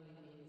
linii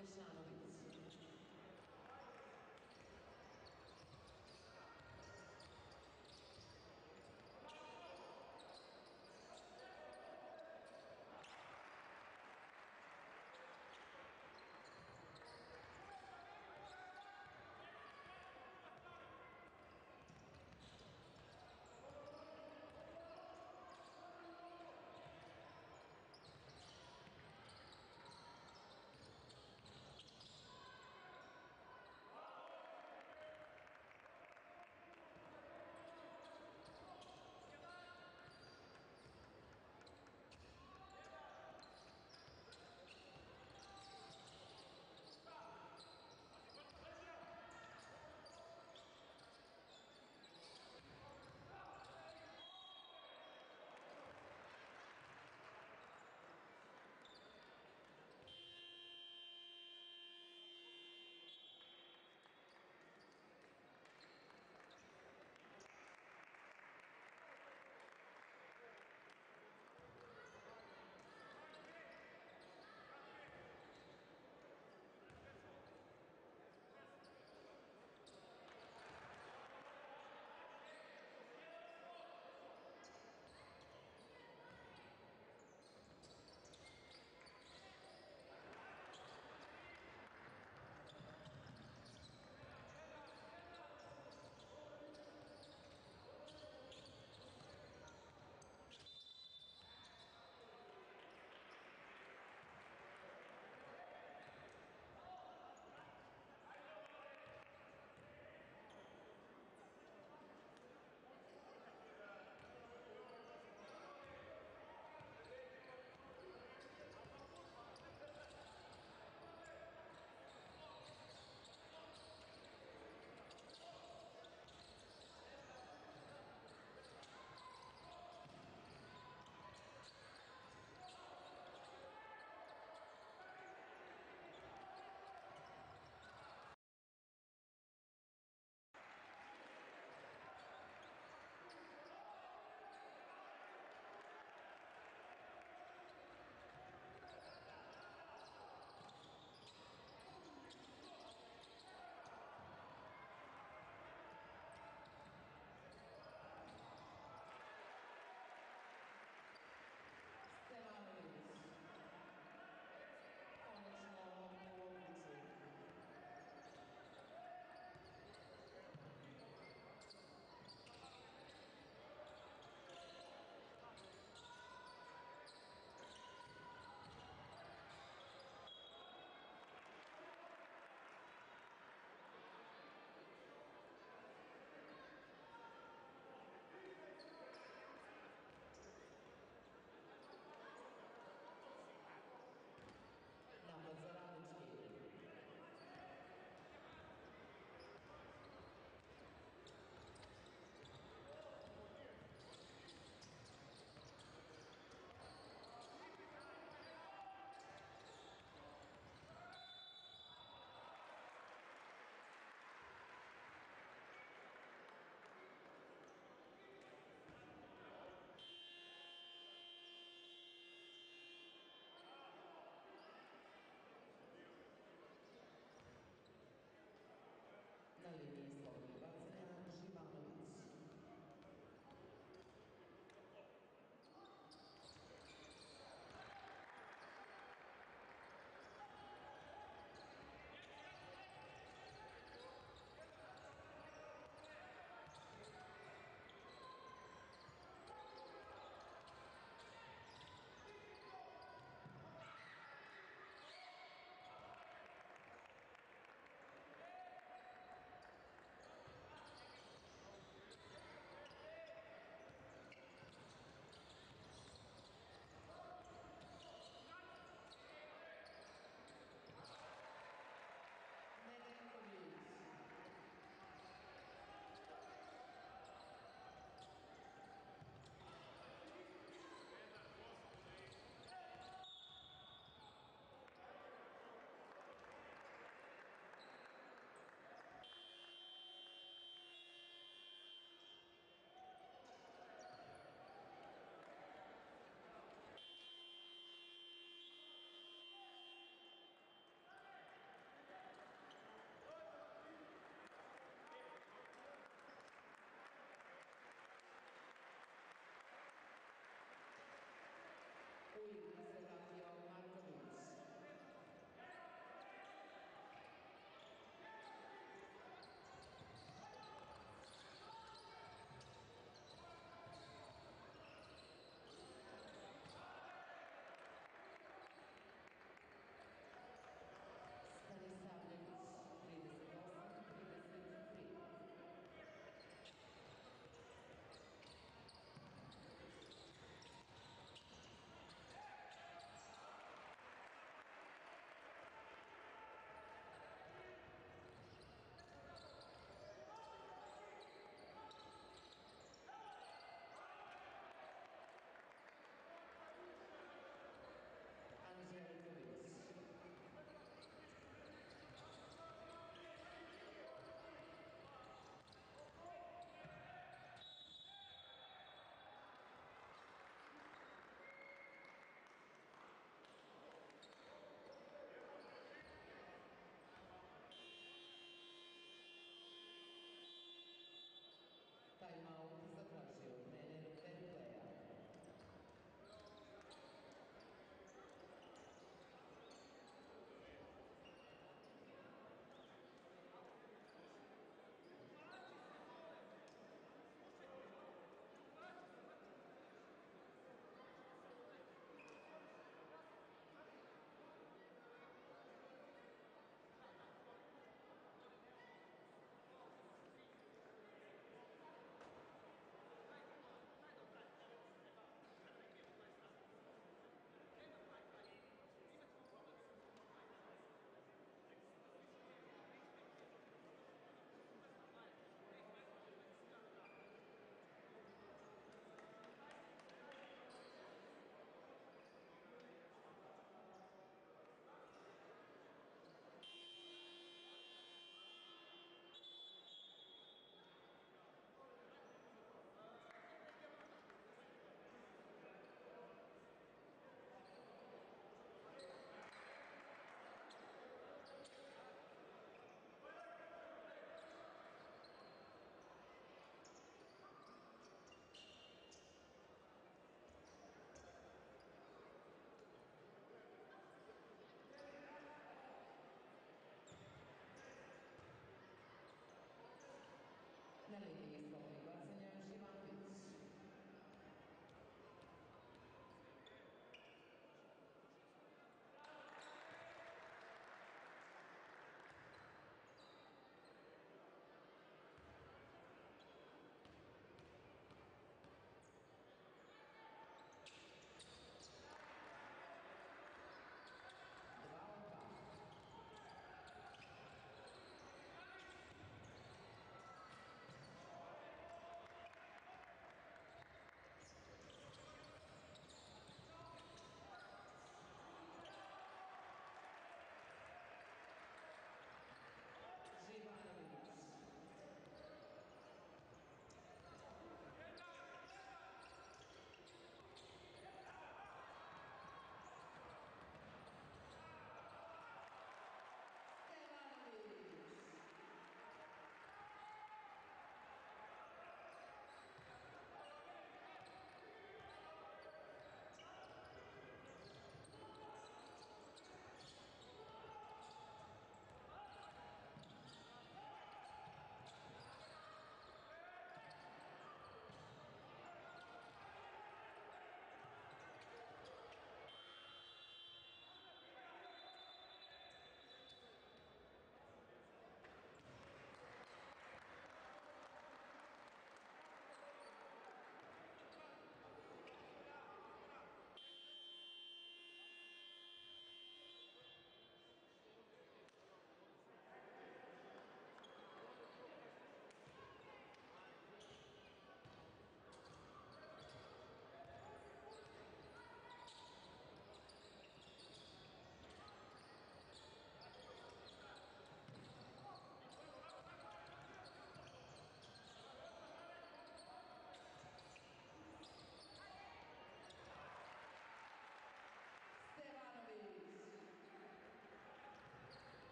artesanos.